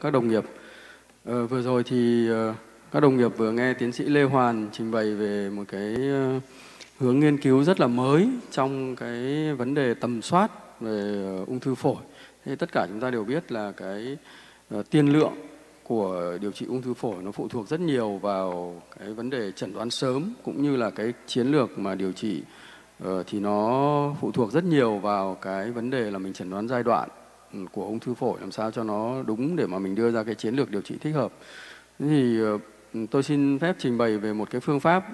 các đồng nghiệp. Ờ, vừa rồi thì ờ, các đồng nghiệp vừa nghe tiến sĩ Lê Hoàn trình bày về một cái ờ, hướng nghiên cứu rất là mới trong cái vấn đề tầm soát về ung thư phổi. Thế tất cả chúng ta đều biết là cái tiên lượng của điều trị ung thư phổi nó phụ thuộc rất nhiều vào cái vấn đề chẩn đoán sớm cũng như là cái chiến lược mà điều trị uh, thì nó phụ thuộc rất nhiều vào cái vấn đề là mình chẩn đoán giai đoạn của ung thư phổi làm sao cho nó đúng để mà mình đưa ra cái chiến lược điều trị thích hợp. Thế thì ờ, tôi xin phép trình bày về một cái phương pháp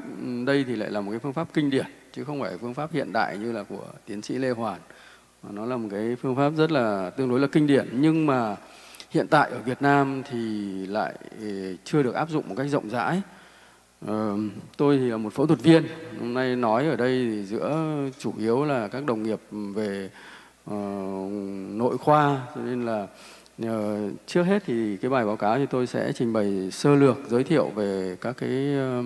đây thì lại là một cái phương pháp kinh điển chứ không phải phương pháp hiện đại như là của tiến sĩ Lê Hoàn. mà Nó là một cái phương pháp rất là tương đối là kinh điển nhưng mà hiện tại ở Việt Nam thì lại ờ, chưa được áp dụng một cách rộng rãi. Ờ, tôi thì là một phẫu thuật viên. Hôm nay nói ở đây thì giữa chủ yếu là các đồng nghiệp về uh, nội khoa cho nên là uh, trước hết thì cái bài báo cáo thì tôi sẽ trình bày sơ lược giới thiệu về các cái uh,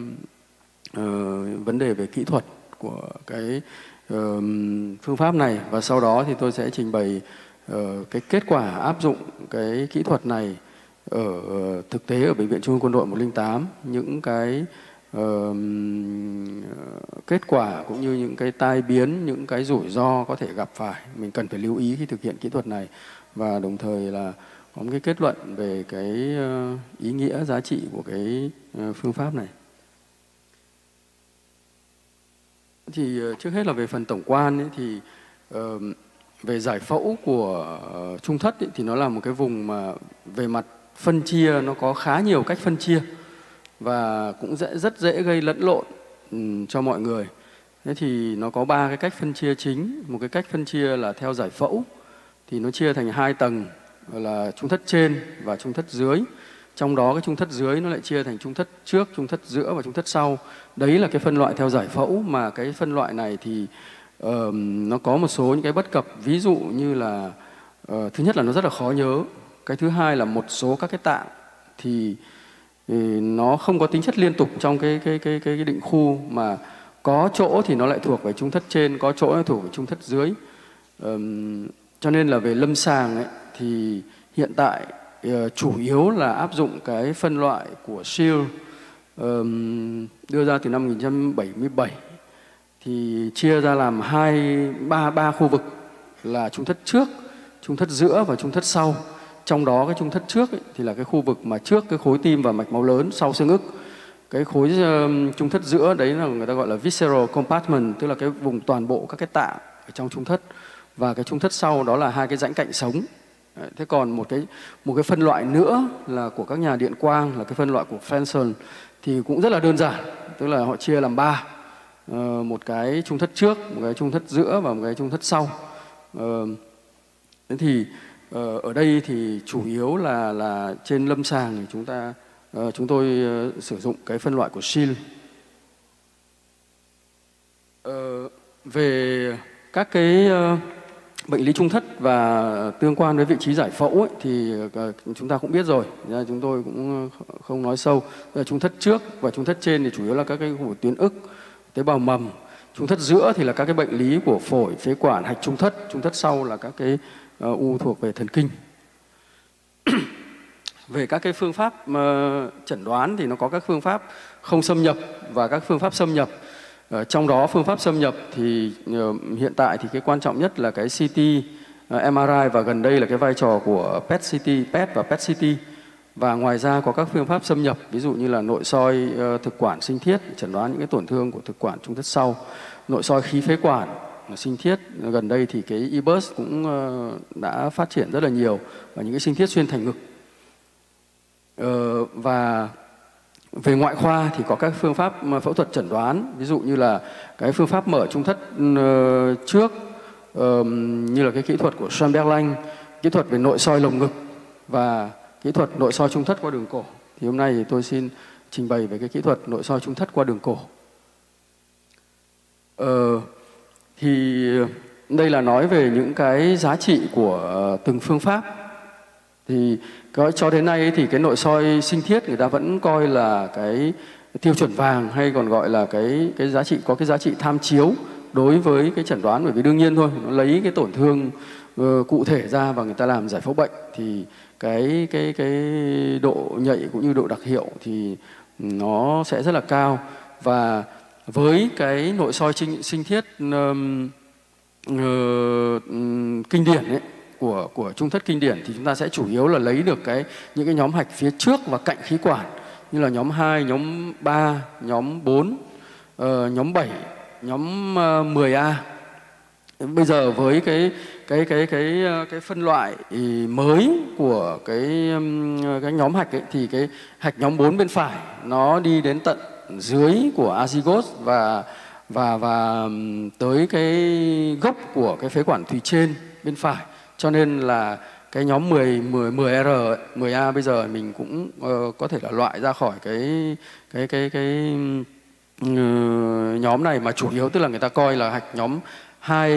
uh, vấn đề về kỹ thuật của cái uh, phương pháp này. Và sau đó thì tôi sẽ trình bày uh, cái kết quả áp dụng cái kỹ thuật này ở thực tế ở bệnh viện trung ương quân đội 108 những cái uh, kết quả cũng như những cái tai biến những cái rủi ro có thể gặp phải mình cần phải lưu ý khi thực hiện kỹ thuật này. Và đồng thời là có một cái kết luận về cái ờ, ý nghĩa giá trị của cái ờ, phương pháp này. Thì trước hết là về phần tổng quan ấy, thì uh, về giải phẫu của trung thất ấy, thì nó là một cái vùng mà về mặt phân chia nó có khá nhiều cách phân chia và cũng dễ, rất dễ gây lẫn lộn ừ, cho mọi người. Thế thì nó có ba cái cách phân chia chính. Một cái cách phân chia là theo giải phẫu thì nó chia thành hai tầng là trung thất trên và trung thất dưới. Trong đó cái trung thất dưới nó lại chia thành trung thất trước, trung thất giữa và trung thất sau. Đấy là cái phân loại theo giải phẫu mà cái phân loại này thì uh, nó có một số những cái bất cập ví dụ như là uh, thứ nhất là nó rất là khó nhớ cái thứ hai là một số các cái tạng thì, thì nó không có tính chất liên tục trong cái cái cái cái, cái định khu mà có chỗ thì nó lại thuộc về trung thất trên có chỗ nó thuộc về trung thất dưới. Um, cho nên là về lâm sàng ấy, thì hiện tại uh, chủ yếu là áp dụng cái phân loại của SEAL um, đưa ra từ năm 1977 thì chia ra làm hai ba ba khu vực là trung thất trước trung thất giữa và trung thất sau trong đó cái trung thất trước ấy, thì là cái khu vực mà trước cái khối tim và mạch máu lớn sau xương ức. Cái khối uh, trung thất giữa đấy là người ta gọi là visceral compartment tức là cái vùng toàn bộ các cái tạng ở trong trung thất. Và cái trung thất sau đó là hai cái rãnh cạnh sống. Thế còn một cái một cái phân loại nữa là của các nhà điện quang là cái phân loại của Fenson thì cũng rất là đơn giản tức là họ chia làm ba. Uh, một cái trung thất trước một cái trung thất giữa và một cái trung thất sau. Uh, thế thì Ờ, ở đây thì chủ yếu là là trên lâm sàng thì chúng ta ờ, chúng tôi ờ, sử dụng cái phân loại của Sil về các cái bệnh lý trung thất và tương quan với vị trí giải phẫu ấy, thì chúng ta cũng biết rồi. Chúng tôi cũng không nói sâu. Trung thất trước và trung thất trên thì chủ yếu là các cái khu tuyến ức tế bào mầm trung thất giữa thì là các cái bệnh lý của phổi phế quản hạch trung thất. Trung thất sau là các cái uh, u thuộc về thần kinh. Về các cái phương pháp uh, chẩn đoán thì nó có các phương pháp không xâm nhập và các phương pháp xâm nhập. Uh, trong đó phương pháp xâm nhập thì uh, hiện tại thì cái quan trọng nhất là cái CT uh, MRI và gần đây là cái vai trò của PET CT PET và PET CT và ngoài ra có các phương pháp xâm nhập, ví dụ như là nội soi ờ, thực quản sinh thiết, chẩn đoán những cái tổn thương của thực quản trung thất sau. Nội soi khí phế quản ờ, sinh thiết. Gần đây thì cái eBus cũng ờ, đã phát triển rất là nhiều và những cái sinh thiết xuyên thành ngực. Và về ngoại khoa thì có các phương pháp phẫu thuật chẩn đoán. Ví dụ như là cái phương pháp mở trung thất trước như là cái kỹ thuật của Schoenberg kỹ thuật về nội soi lồng ngực và kỹ thuật nội soi trung thất qua đường cổ. Thì hôm nay thì tôi xin trình bày về cái kỹ thuật nội soi trung thất qua đường cổ. Ờ, thì đây là nói về những cái giá trị của từng phương pháp. Thì cho đến nay thì cái nội soi sinh thiết người ta vẫn coi là cái tiêu chuẩn vàng hay còn gọi là cái cái giá trị có cái giá trị tham chiếu đối với cái chẩn đoán bởi vì đương nhiên thôi nó lấy cái tổn thương uh, cụ thể ra và người ta làm giải phẫu bệnh thì cái cái cái độ nhạy cũng như độ đặc hiệu thì nó sẽ rất là cao và với cái nội soi sinh, sinh thiết um, uh, kinh điển ấy, của của trung thất kinh điển thì chúng ta sẽ chủ yếu là lấy được cái những cái nhóm hạch phía trước và cạnh khí quản như là nhóm 2, nhóm 3, nhóm 4, uh, ờ, nhóm 7, nhóm ờ, uh, 10A. Bây giờ với cái cái cái cái ờ, cái phân loại ừ, mới của cái cái nhóm hạch ấy, thì cái hạch nhóm 4 bên phải nó đi đến tận dưới của azygos và và và tới cái gốc của cái phế quản thùy trên bên phải. Cho nên là cái nhóm 10 10 10R 10A bây giờ mình cũng uh, có thể là loại ra khỏi cái cái cái cái uh, nhóm này mà chủ yếu tức là người ta coi là hạch nhóm hai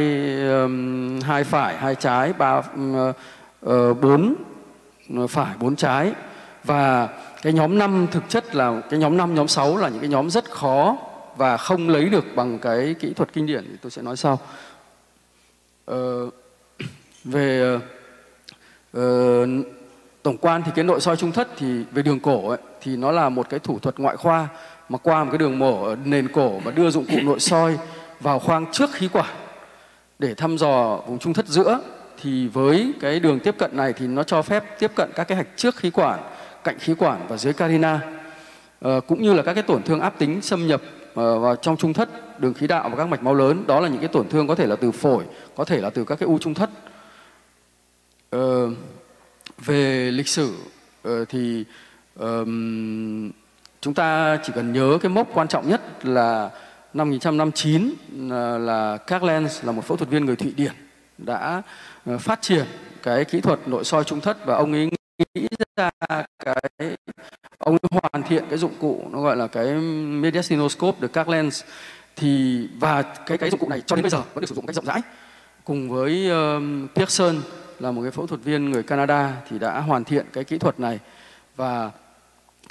um, hai phải hai trái ba uh, bốn ờ, phải bốn trái và cái nhóm 5 thực chất là cái nhóm 5 nhóm 6 là những cái nhóm rất khó và không lấy được bằng cái kỹ thuật kinh điển thì tôi sẽ nói sau. Uh, về uh, tổng quan thì cái nội soi trung thất thì về đường cổ ấy, thì nó là một cái thủ thuật ngoại khoa mà qua một cái đường mổ ở nền cổ và đưa dụng cụ nội soi vào khoang trước khí quản để thăm dò vùng trung thất giữa thì với cái đường tiếp cận này thì nó cho phép tiếp cận các cái hạch trước khí quản, cạnh khí quản và dưới carina. À, cũng như là các cái tổn thương áp tính xâm nhập ờ, vào trong trung thất đường khí đạo và các mạch máu lớn. Đó là những cái tổn thương có thể là từ phổi có thể là từ các cái u trung thất. Ờ, về lịch sử ờ, thì um, chúng ta chỉ cần nhớ cái mốc quan trọng nhất là năm 1959 ờ, là, là Lenz là một phẫu thuật viên người Thụy Điển đã ờ, phát triển cái kỹ thuật nội soi trung thất và ông ấy nghĩ ra cái ông hoàn thiện cái dụng cụ nó gọi là cái mediastinoscope được các lens thì và cái cái dụng cụ này cho đến bây giờ vẫn được sử dụng cách rộng rãi. Cùng với um, Pearson là một cái phẫu thuật viên người Canada thì đã hoàn thiện cái kỹ thuật này. Và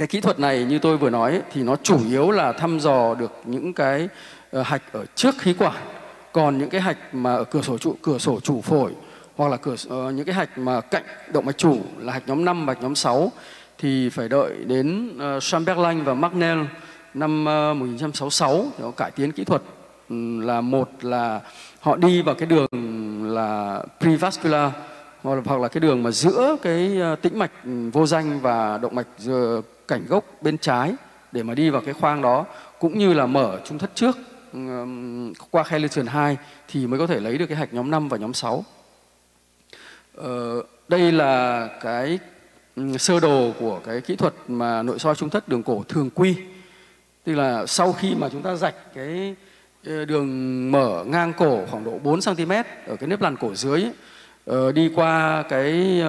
cái kỹ thuật này như tôi vừa nói thì nó chủ yếu là thăm dò được những cái ờ, hạch ở trước khí quản còn những cái hạch mà ở cửa sổ trụ cửa sổ chủ phổi hoặc là cửa ờ, những cái hạch mà cạnh động mạch chủ là hạch nhóm 5 và hạch nhóm 6 thì phải đợi đến uh, Chamberlain và Magnell năm 1966 thì họ cải tiến kỹ thuật là một là họ đi vào cái đường là prevascular hoặc là cái đường mà giữa cái tĩnh mạch vô danh và động mạch cảnh gốc bên trái để mà đi vào cái khoang đó cũng như là mở trung thất trước qua khe Legion 2 thì mới có thể lấy được cái hạch nhóm 5 và nhóm 6. Ờ, đây là cái sơ đồ của cái kỹ thuật mà nội soi trung thất đường cổ thường quy tức là sau khi mà chúng ta rạch cái ờ, đường mở ngang cổ khoảng độ 4 cm ở cái nếp lằn cổ dưới ấy, đi qua cái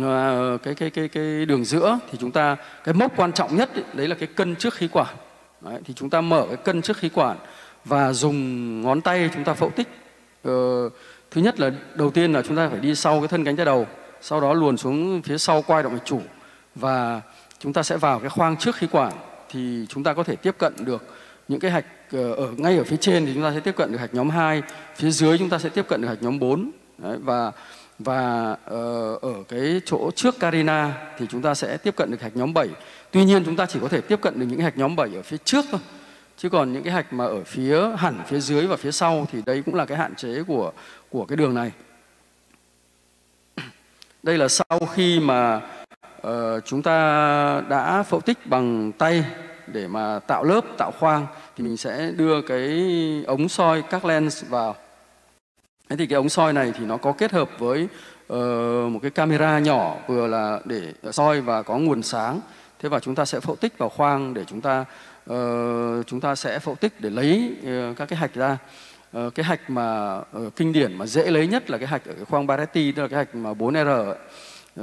uh, cái cái cái cái đường giữa thì chúng ta cái mốc quan trọng nhất ấy, đấy là cái cân trước khí quản. Đấy, thì chúng ta mở cái cân trước khí quản và dùng ngón tay chúng ta phẫu tích. Uh, thứ nhất là đầu tiên là chúng ta phải đi sau cái thân cánh tay đầu sau đó luồn xuống phía sau quai động mạch chủ và chúng ta sẽ vào cái khoang trước khí quản thì chúng ta có thể tiếp cận được những cái hạch ờ, ở ngay ở phía trên thì chúng ta sẽ tiếp cận được hạch nhóm 2, phía dưới chúng ta sẽ tiếp cận được hạch nhóm 4 Đấy, và và uh, ở cái chỗ trước carina thì chúng ta sẽ tiếp cận được hạch nhóm 7. Tuy nhiên chúng ta chỉ có thể tiếp cận được những hạch nhóm 7 ở phía trước thôi. Chứ còn những cái hạch mà ở phía hẳn phía dưới và phía sau thì đây cũng là cái hạn chế của của cái đường này. Đây là sau khi mà uh, chúng ta đã phẫu tích bằng tay để mà tạo lớp tạo khoang thì mình sẽ đưa cái ống soi các lens vào thế thì cái ống soi này thì nó có kết hợp với uh, một cái camera nhỏ vừa là để soi và có nguồn sáng thế và chúng ta sẽ phẫu tích vào khoang để chúng ta uh, chúng ta sẽ phẫu tích để lấy uh, các cái hạch ra uh, cái hạch mà uh, kinh điển mà dễ lấy nhất là cái hạch ở cái khoang Baretti tức là cái hạch mà 4R ấy.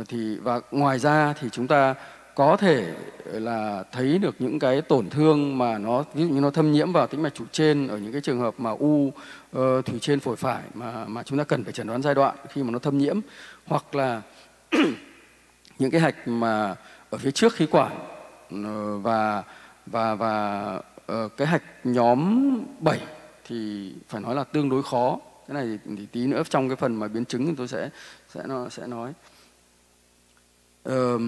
thì và ngoài ra thì chúng ta có thể là thấy được những cái tổn thương mà nó ví dụ như nó thâm nhiễm vào tĩnh mạch trụ trên ở những cái trường hợp mà u uh, thủy trên phổi phải mà mà chúng ta cần phải chẩn đoán giai đoạn khi mà nó thâm nhiễm hoặc là những cái hạch mà ở phía trước khí quản uh, và và và uh, cái hạch nhóm 7 thì phải nói là tương đối khó. Cái này thì, thì tí nữa trong cái phần mà biến chứng thì tôi sẽ sẽ nó sẽ nói. Uh,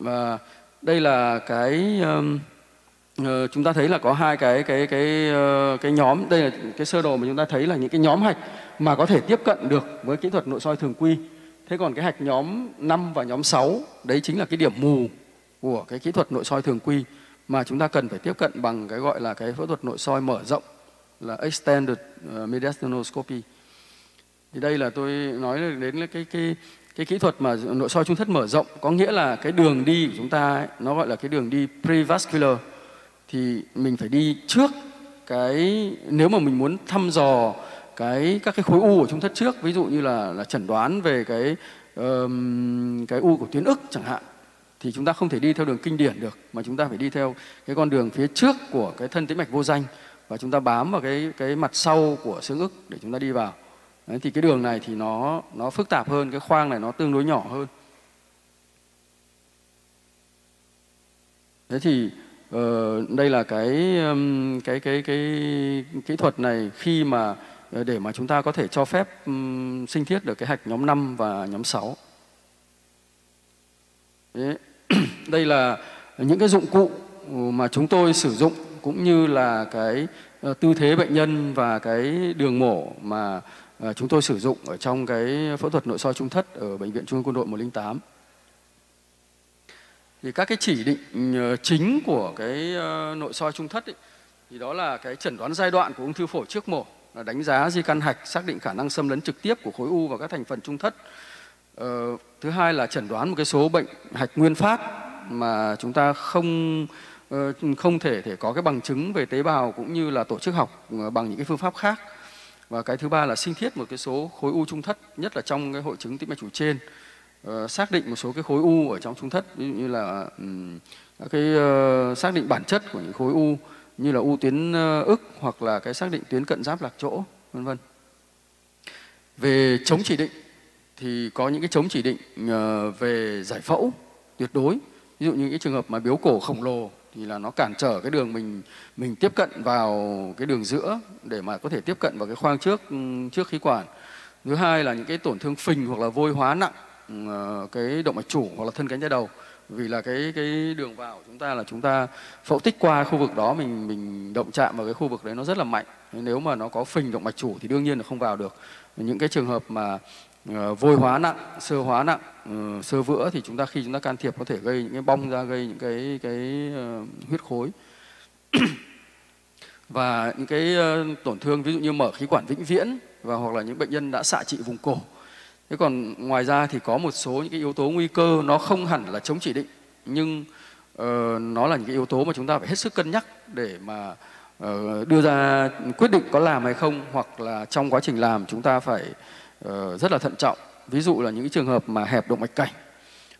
và đây là cái uh, chúng ta thấy là có hai cái cái cái uh, cái nhóm. Đây là cái sơ đồ mà chúng ta thấy là những cái nhóm hạch mà có thể tiếp cận được với kỹ thuật nội soi thường quy. Thế còn cái hạch nhóm 5 và nhóm 6 đấy chính là cái điểm mù của cái kỹ thuật nội soi thường quy mà chúng ta cần phải tiếp cận bằng cái gọi là cái phẫu thuật nội soi mở rộng là extended ờ, mediastinoscopy. Thì đây là tôi nói đến cái cái cái kỹ thuật mà nội soi trung thất mở rộng có nghĩa là cái đường đi của chúng ta ấy, nó gọi là cái đường đi prevascular. Thì mình phải đi trước cái nếu mà mình muốn thăm dò cái các cái khối u ở trung thất trước ví dụ như là là chẩn đoán về cái um, cái u của tuyến ức chẳng hạn thì chúng ta không thể đi theo đường kinh điển được mà chúng ta phải đi theo cái con đường phía trước của cái thân tĩnh mạch vô danh và chúng ta bám vào cái cái mặt sau của xương ức để chúng ta đi vào. Đấy, thì cái đường này thì nó nó phức tạp hơn cái khoang này nó tương đối nhỏ hơn thế thì uh, đây là cái um, cái cái cái kỹ thuật này khi mà ờ, để mà chúng ta có thể cho phép um, sinh thiết được cái hạch nhóm 5 và nhóm 6 Đấy. đây là những cái dụng cụ mà chúng tôi sử dụng cũng như là cái uh, tư thế bệnh nhân và cái đường mổ mà Ờ, chúng tôi sử dụng ở trong cái phẫu thuật nội soi trung thất ở bệnh viện Trung ương Quân đội 108. Thì các cái chỉ định ờ, chính của cái ờ, nội soi trung thất ấy, thì đó là cái chẩn đoán giai đoạn của ung thư phổi trước mổ là đánh giá di căn hạch xác định khả năng xâm lấn trực tiếp của khối u và các thành phần trung thất Ờ, thứ hai là chẩn đoán một cái số bệnh hạch nguyên phát mà chúng ta không không thể thể có cái bằng chứng về tế bào cũng như là tổ chức học bằng những cái phương pháp khác và cái thứ ba là sinh thiết một cái số khối u trung thất nhất là trong cái hội chứng tĩnh mạch chủ trên. Uh, xác định một số cái khối u ở trong trung thất ví dụ như là um, cái uh, xác định bản chất của những khối u như là u tuyến uh, ức hoặc là cái xác định tuyến cận giáp lạc chỗ vân vân. Về chống chỉ định thì có những cái chống chỉ định uh, về giải phẫu tuyệt đối. Ví dụ như cái trường hợp mà biếu cổ khổng lồ thì là nó cản trở cái đường mình mình tiếp cận vào cái đường giữa để mà có thể tiếp cận vào cái khoang trước ừ, trước khí quản. Thứ hai là những cái tổn thương phình hoặc là vôi hóa nặng ừ, ờ, cái động mạch chủ hoặc là thân cánh tay đầu. Vì là cái cái đường vào của chúng ta là chúng ta phẫu tích qua khu vực đó, mình mình động chạm vào cái khu vực đấy nó rất là mạnh. Nếu mà nó có phình động mạch chủ thì đương nhiên là không vào được. Những cái trường hợp mà Ờ, vôi hóa nặng sơ hóa nặng ờ, sơ vữa thì chúng ta khi chúng ta can thiệp có thể gây những cái bong ra gây những cái cái ờ, huyết khối. Và những cái tổn thương ví dụ như mở khí quản vĩnh viễn và hoặc là những bệnh nhân đã xạ trị vùng cổ. Thế còn ngoài ra thì có một số những cái yếu tố nguy cơ nó không hẳn là chống chỉ định nhưng uh, nó là những cái yếu tố mà chúng ta phải hết sức cân nhắc để mà uh, đưa ra quyết định có làm hay không hoặc là trong quá trình làm chúng ta phải Ờ, rất là thận trọng. Ví dụ là những cái trường hợp mà hẹp động mạch cảnh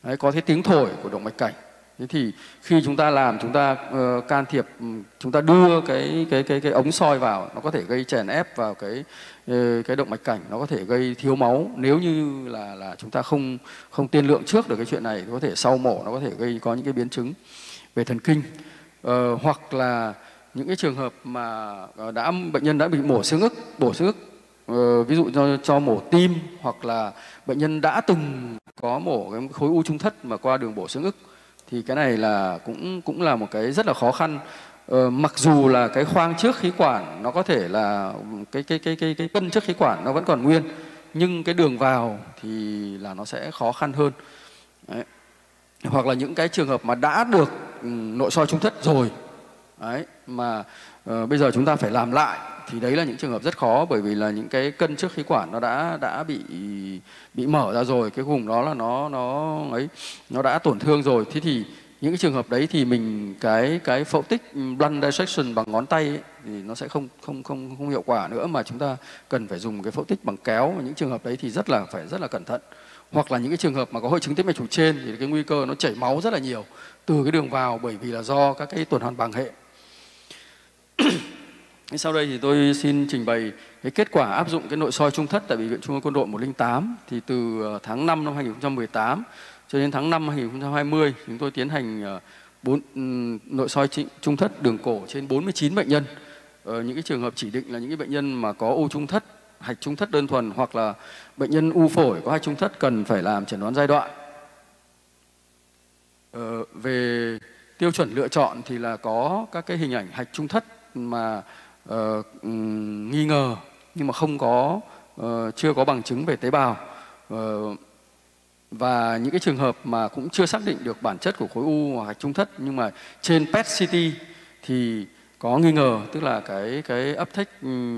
Đấy, có cái tiếng thổi của động mạch cảnh thế thì khi chúng ta làm chúng ta uh, can thiệp ừ, chúng ta đưa cái cái cái cái ống soi vào nó có thể gây chèn ép vào cái uh, cái động mạch cảnh nó có thể gây thiếu máu. Nếu như là là chúng ta không không tiên lượng trước được cái chuyện này có thể sau mổ nó có thể gây có những cái biến chứng về thần kinh. Uh, hoặc là những cái trường hợp mà đã bệnh nhân đã bị mổ xương ức bổ xương ức Ờ, ví dụ cho, cho mổ tim hoặc là bệnh nhân đã từng có mổ cái khối u trung thất mà qua đường bổ xương ức thì cái này là cũng cũng là một cái rất là khó khăn ờ, mặc dù là cái khoang trước khí quản nó có thể là cái cái cái cái cái cân trước khí quản nó vẫn còn nguyên nhưng cái đường vào thì là nó sẽ khó khăn hơn Đấy. hoặc là những cái trường hợp mà đã được ừ, nội soi trung thất rồi Đấy, mà Ờ, bây giờ chúng ta phải làm lại. Thì đấy là những trường hợp rất khó bởi vì là những cái cân trước khí quản nó đã đã bị bị mở ra rồi. Cái vùng đó là nó nó ấy nó đã tổn thương rồi. Thế thì những cái trường hợp đấy thì mình cái cái phẫu tích ừ, blunt dissection bằng ngón tay ấy, thì nó sẽ không không không không hiệu quả nữa mà chúng ta cần phải dùng cái phẫu tích bằng kéo. Những trường hợp đấy thì rất là phải rất là cẩn thận. Hoặc là những cái trường hợp mà có hội chứng tĩnh mạch chủ trên thì cái nguy cơ nó chảy máu rất là nhiều từ cái đường vào bởi vì là do các cái tuần hoàn bằng hệ sau đây thì tôi xin trình bày cái kết quả áp dụng cái nội soi trung thất tại Bệnh viện Trung ương Quân đội 108 thì từ ờ, tháng 5 năm 2018 cho đến tháng 5 năm 2020 chúng tôi tiến hành ờ, bốn ừ, nội soi trung thất đường cổ trên 49 bệnh nhân. Ở ờ, những cái trường hợp chỉ định là những cái bệnh nhân mà có u trung thất hạch trung thất đơn thuần hoặc là bệnh nhân u phổi có hạch trung thất cần phải làm chẩn đoán giai đoạn. Ờ, về tiêu chuẩn lựa chọn thì là có các cái hình ảnh hạch trung thất mà uh, nghi ngờ nhưng mà không có uh, chưa có bằng chứng về tế bào. Uh, và những cái trường hợp mà cũng chưa xác định được bản chất của khối u hoặc hạch trung thất nhưng mà trên PET CT thì có nghi ngờ tức là cái cái uptake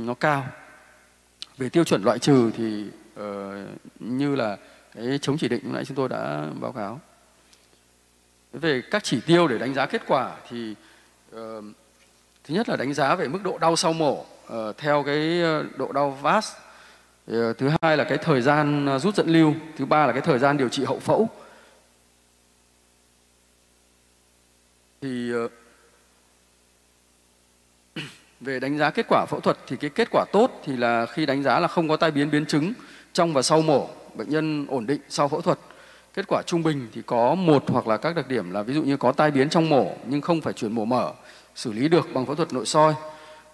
nó cao. Về tiêu chuẩn loại trừ thì uh, như là cái chống chỉ định lúc nãy chúng tôi đã báo cáo. Về các chỉ tiêu để đánh giá kết quả thì uh, thứ nhất là đánh giá về mức độ đau sau mổ uh, theo cái ờ, độ đau VAS. Uh, thứ hai là cái thời gian rút dẫn lưu. Thứ ba là cái thời gian điều trị hậu phẫu. Thì uh, về đánh giá kết quả phẫu thuật thì cái kết quả tốt thì là khi đánh giá là không có tai biến biến chứng trong và sau mổ bệnh nhân ổn định sau phẫu thuật kết quả trung bình thì có một hoặc là các đặc điểm là ví dụ như có tai biến trong mổ nhưng không phải chuyển mổ mở xử lý được bằng phẫu thuật nội soi.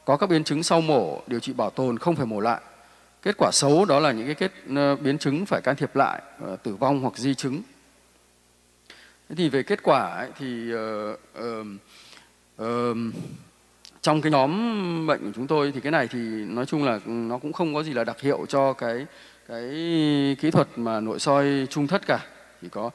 Có các biến chứng sau mổ điều trị bảo tồn không phải mổ lại. Kết quả xấu đó là những cái kết ờ, biến chứng phải can thiệp lại ờ, tử vong hoặc di chứng. Thế thì về kết quả ấy, thì uh, uh, uh, trong cái nhóm bệnh của chúng tôi thì cái này thì nói chung là ừ, nó cũng không có gì là đặc hiệu cho cái cái kỹ thuật mà nội soi trung thất cả thì có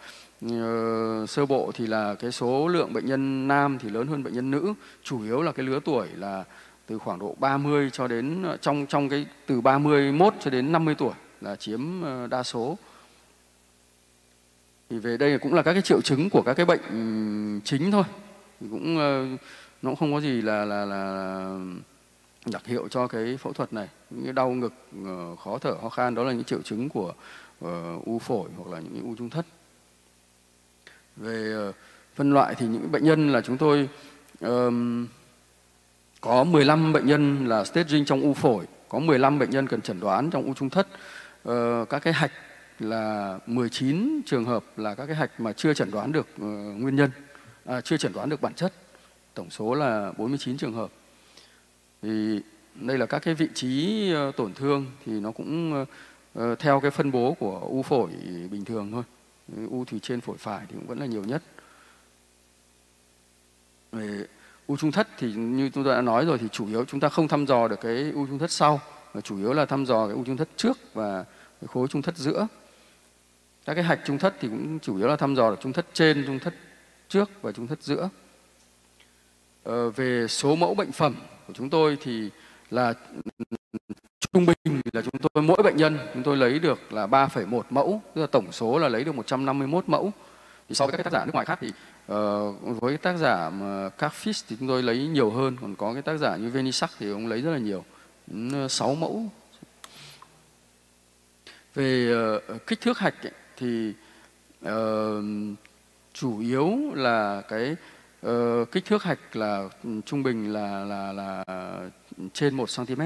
uh, sơ bộ thì là cái số lượng bệnh nhân nam thì lớn hơn bệnh nhân nữ. Chủ yếu là cái lứa tuổi là từ khoảng độ 30 cho đến ờ, trong trong cái từ 31 cho đến 50 tuổi là chiếm ờ, đa số. Thì về đây cũng là các cái triệu chứng của các cái bệnh ừ, chính thôi. Thì cũng nó cũng không có gì là là là đặc hiệu cho cái phẫu thuật này. Những cái đau ngực khó thở ho khan đó là những triệu chứng của uh, u phổi hoặc là những u trung thất. Về uh, phân loại thì những bệnh nhân là chúng tôi um, có 15 bệnh nhân là staging trong u phổi có 15 bệnh nhân cần chẩn đoán trong u trung thất. Uh, các cái hạch là 19 trường hợp là các cái hạch mà chưa chẩn đoán được uh, nguyên nhân à, chưa chẩn đoán được bản chất. Tổng số là 49 trường hợp. Thì đây là các cái vị trí tổn thương thì nó cũng uh, Ờ, theo cái phân bố của u phổi bình thường thôi. U thủy trên phổi phải thì cũng vẫn là nhiều nhất. Về u trung thất thì như chúng tôi đã nói rồi thì chủ yếu chúng ta không thăm dò được cái u trung thất sau mà chủ yếu là thăm dò cái u trung thất trước và cái khối trung thất giữa. Các cái hạch trung thất thì cũng chủ yếu là thăm dò được trung thất trên trung thất trước và trung thất giữa. Ờ, về số mẫu bệnh phẩm của chúng tôi thì là trung bình là chúng tôi mỗi bệnh nhân chúng tôi lấy được là 3,1 mẫu tức là tổng số là lấy được 151 mẫu thì so với các tác giả nước ngoài khác thì uh, với tác giả mà Carfish thì chúng tôi lấy nhiều hơn còn có cái tác giả như Venisac thì ông lấy rất là nhiều 6 ờ, mẫu về uh, kích thước hạch ấy, thì uh, chủ yếu là cái uh, kích thước hạch là trung bình là là là trên 1 cm.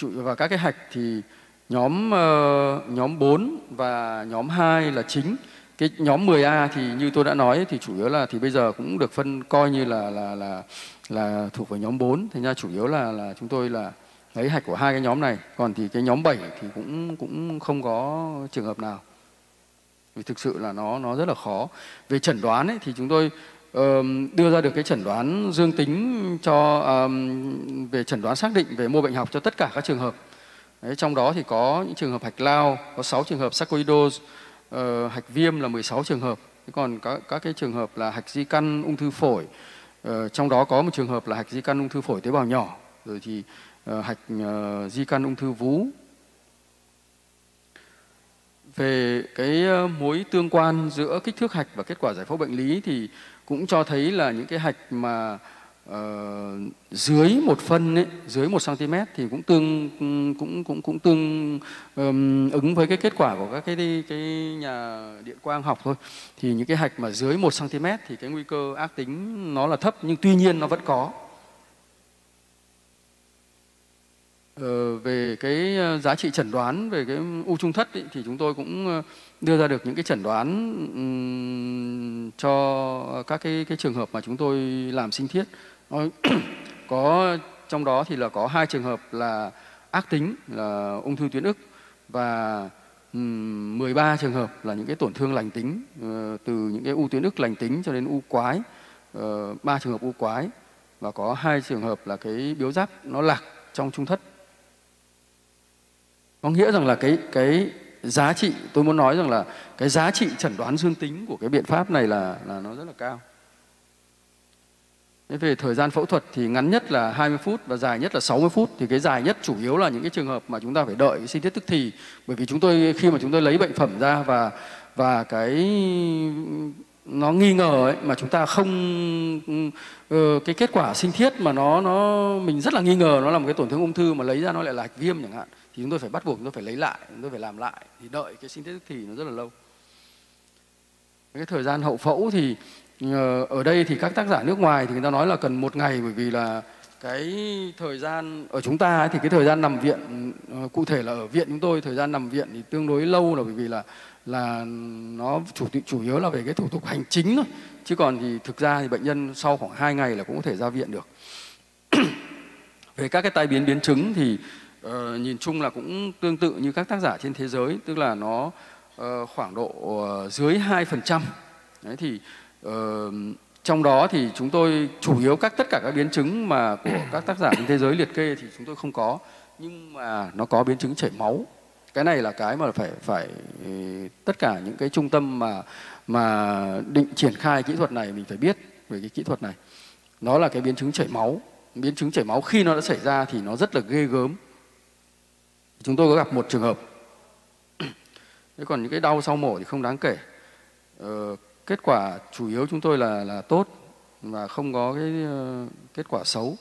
Và các cái hạch thì nhóm uh, nhóm 4 và nhóm 2 là chính. Cái nhóm 10A thì như tôi đã nói thì chủ yếu là thì bây giờ cũng được phân coi như là là là là thuộc về nhóm 4. Thành ra chủ yếu là là chúng tôi là lấy hạch của hai cái nhóm này. Còn thì cái nhóm 7 thì cũng cũng không có trường hợp nào vì thực sự là nó nó rất là khó về chẩn đoán ấy, thì chúng tôi đưa ra được cái chẩn đoán dương tính cho um, về chẩn đoán xác định về mô bệnh học cho tất cả các trường hợp. Đấy, trong đó thì có những trường hợp hạch lao có 6 trường hợp sarcoidosis uh, hạch viêm là 16 trường hợp. Thế còn các các cái trường hợp là hạch di căn ung thư phổi uh, trong đó có một trường hợp là hạch di căn ung thư phổi tế bào nhỏ rồi thì uh, hạch uh, di căn ung thư vú. Về cái uh, mối tương quan giữa kích thước hạch và kết quả giải phẫu bệnh lý thì cũng cho thấy là những cái hạch mà uh, dưới một phân ấy, dưới một cm thì cũng tương cũng cũng cũng tương um, ứng với cái kết quả của các cái cái nhà điện quang học thôi. Thì những cái hạch mà dưới một cm thì cái nguy cơ ác tính nó là thấp nhưng tuy nhiên nó vẫn có Ờ, Ờ, về cái ờ, giá trị chẩn đoán về cái u trung thất ý, thì chúng tôi cũng ờ, đưa ra được những cái chẩn đoán um, cho các cái cái trường hợp mà chúng tôi làm sinh thiết. Có trong đó thì là có hai trường hợp là ác tính là ung thư tuyến ức và 13 trường hợp là những cái tổn thương lành tính uh, từ những cái u tuyến ức lành tính cho đến u quái ba ba trường hợp u quái và có hai trường hợp là cái biếu giáp nó lạc trong trung thất có nghĩa rằng là cái cái giá trị, tôi muốn nói rằng là cái giá trị chẩn đoán dương tính của cái biện pháp này là là nó rất là cao. Thế về thời gian phẫu thuật thì ngắn nhất là 20 phút và dài nhất là 60 phút. Thì cái dài nhất chủ yếu là những cái trường hợp mà chúng ta phải đợi sinh thiết tức thì. Bởi vì chúng tôi, khi mà chúng tôi lấy bệnh phẩm ra và và cái, nó nghi ngờ ấy, mà chúng ta không ừ, cái kết quả sinh thiết mà nó nó mình rất là nghi ngờ, nó là một cái tổn thương ung thư mà lấy ra nó lại là viêm chẳng hạn thì chúng tôi phải bắt buộc chúng tôi phải lấy lại, chúng tôi phải làm lại. Thì đợi cái sinh tiết tức thì nó rất là lâu. Cái thời gian hậu phẫu thì ờ, ở đây thì các tác giả nước ngoài thì người ta nói là cần một ngày, bởi vì là cái thời gian ở chúng ta thì cái thời gian nằm viện ờ, cụ thể là ở viện chúng tôi, thời gian nằm viện thì tương đối lâu là bởi vì là là nó chủ chủ yếu là về cái thủ tục hành chính thôi. Chứ còn thì thực ra thì bệnh nhân sau khoảng 2 ngày là cũng có thể ra viện được. Về các cái tai biến biến chứng thì uh, nhìn chung là cũng tương tự như các tác giả trên thế giới tức là nó uh, khoảng độ uh, dưới 2% đấy thì uh, trong đó thì chúng tôi chủ yếu các tất cả các biến chứng mà của các tác giả trên thế giới liệt kê thì chúng tôi không có. Nhưng mà nó có biến chứng chảy máu. Cái này là cái mà phải phải ừ, tất cả những cái trung tâm mà mà định triển khai kỹ thuật này mình phải biết về cái kỹ thuật này. Nó là cái biến chứng chảy máu. Biến chứng chảy máu khi nó đã xảy ra thì nó rất là ghê gớm chúng tôi có gặp một trường hợp. Thế còn những cái đau sau mổ thì không đáng kể. Ờ, kết quả chủ yếu chúng tôi là là tốt và không có cái uh, kết quả xấu.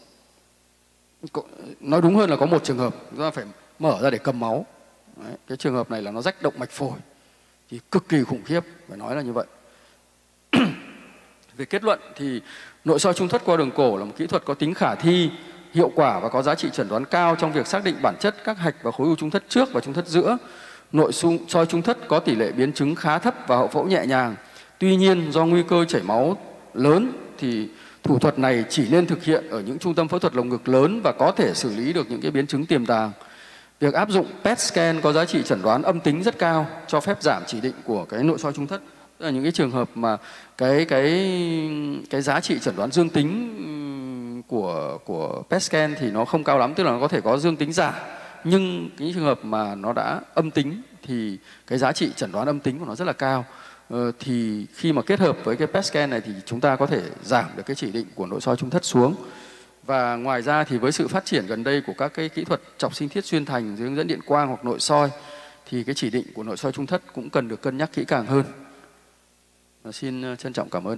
Nói đúng hơn là có một trường hợp chúng ta phải mở ra để cầm máu. Đấy, cái trường hợp này là nó rách động mạch phổi thì cực kỳ khủng khiếp phải nói là như vậy. Về kết luận thì nội soi trung thất qua đường cổ là một kỹ thuật có tính khả thi hiệu quả và có giá trị chẩn đoán cao trong việc xác định bản chất các hạch và khối u trung thất trước và trung thất giữa nội soi trung thất có tỷ lệ biến chứng khá thấp và hậu phẫu nhẹ nhàng Tuy nhiên do nguy cơ chảy máu lớn thì thủ thuật này chỉ nên thực hiện ở những trung tâm phẫu thuật lồng ngực lớn và có thể xử lý được những cái biến chứng tiềm tàng. Việc áp dụng PET scan có giá trị chẩn đoán âm tính rất cao, cho phép giảm chỉ định của cái nội soi trung thất. Tức là những cái trường hợp mà cái cái cái giá trị chẩn đoán dương tính của của PET scan thì nó không cao lắm, tức là nó có thể có dương tính giả. Nhưng cái trường hợp mà nó đã âm tính thì cái giá trị chẩn đoán âm tính của nó rất là cao. Ờ, thì khi mà kết hợp với cái PET scan này thì chúng ta có thể giảm được cái chỉ định của nội soi trung thất xuống và ngoài ra thì với sự phát triển gần đây của các cái kỹ thuật chọc sinh thiết xuyên thành dưới hướng dẫn điện quang hoặc nội soi thì cái chỉ định của nội soi trung thất cũng cần được cân nhắc kỹ càng hơn. Và xin ờ, trân trọng cảm ơn.